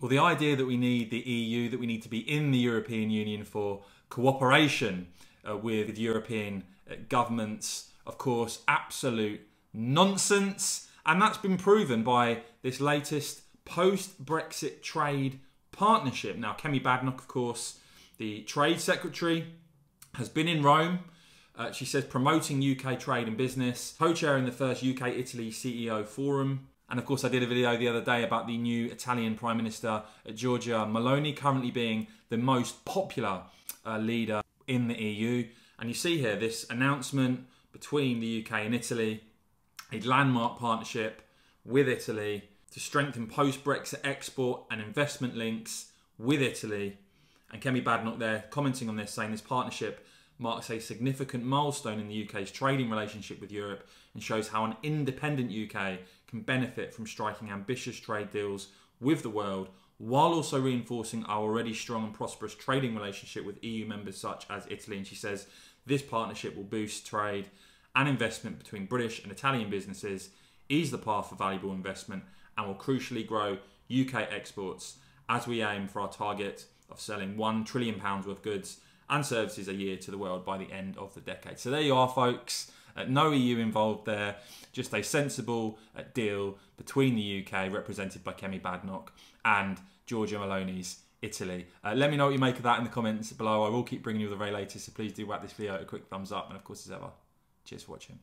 Well, the idea that we need the EU, that we need to be in the European Union for cooperation uh, with European uh, governments, of course, absolute nonsense. And that's been proven by this latest post Brexit trade partnership. Now, Kemi Badenoch, of course, the Trade Secretary, has been in Rome. Uh, she says promoting UK trade and business, co chairing the first UK Italy CEO forum. And of course, I did a video the other day about the new Italian Prime Minister, Giorgia Meloni, currently being the most popular uh, leader in the EU. And you see here this announcement between the UK and Italy, a landmark partnership with Italy to strengthen post Brexit export and investment links with Italy. And Kemi Badenoch there commenting on this, saying this partnership marks a significant milestone in the UK's trading relationship with Europe and shows how an independent UK can benefit from striking ambitious trade deals with the world while also reinforcing our already strong and prosperous trading relationship with EU members such as Italy. And she says this partnership will boost trade and investment between British and Italian businesses, ease the path for valuable investment, and will crucially grow UK exports as we aim for our target of selling £1 trillion worth of goods and services a year to the world by the end of the decade. So there you are, folks. Uh, no EU involved there, just a sensible uh, deal between the UK, represented by Kemi Badenoch, and Giorgia Meloni's Italy. Uh, let me know what you make of that in the comments below. I will keep bringing you the very latest, so please do whack this video a quick thumbs up. And of course, as ever, cheers for watching.